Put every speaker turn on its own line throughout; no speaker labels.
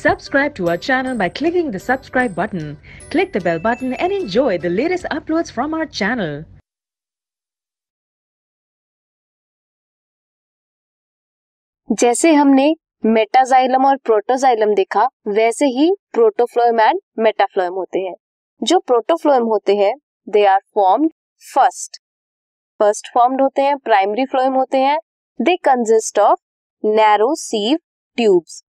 Subscribe to our channel by clicking the subscribe button. Click the bell button and enjoy the latest uploads from our channel.
जैसे हमने metaxylem और protoxylem देखा वैसे ही protophloem and metaphloem होते हैं जो protophloem होते हैं they are formed first first formed होते हैं प्राइमरी फ्लोएम होते हैं they consist of narrow sieve tubes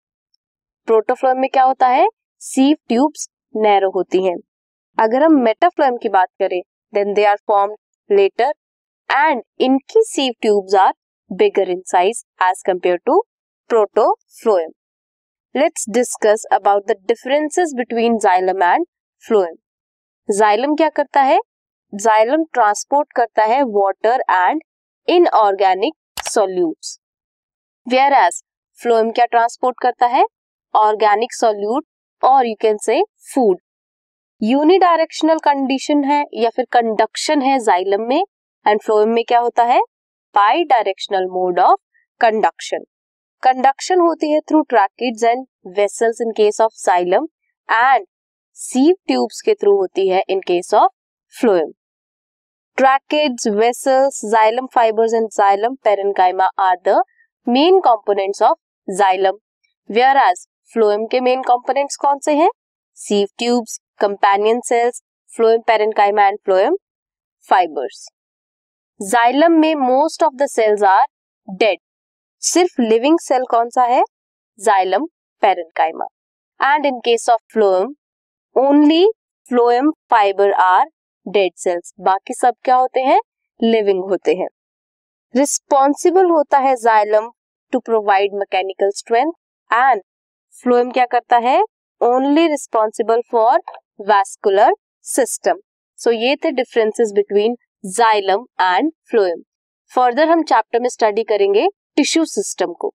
protophloem में क्या होता है? सीव ट्यूब्स नैरो होती हैं। अगर हम मेटाफ्लोएम की बात करें then they are formed later and इनकी sieve tubes are bigger in size as compare to protophloem let's discuss about the differences between xylem and phloem xylem क्या करता है? जाइलम ट्रांसपोर्ट करता है water and inorganic solutes whereas phloem क्या transport करता है? Organic solute, और you can say food unidirectional condition है या फिर कंडक्शन है जाइलम में एंड फ्लोएम में क्या होता है? Bidirectional mode of conduction conduction होती है through tracheids and vessels in case of xylem and sieve tubes के थ्रू होती है in case of phloem tracheids vessels xylem fibres and xylem parenchyma are the main components of xylem whereas phloem के main components कौन से हैं? Sieve tubes companion cells phloem parenchyma and phloem fibres xylem में most of the cells are dead सिर्फ़ living cell कौन सा है? Xylem parenchyma and in case of phloem only phloem fibre are dead cells बाकी सब क्या होते हैं? लिविंग होते हैं. रिस्पॉन्सिबल होता है xylem to provide mechanical strength and phloem क्या करता है? Only responsible for vascular system so ये थे differences between xylem and phloem further हम चैप्टर में स्टडी करेंगे टिश्यू सिस्टम को.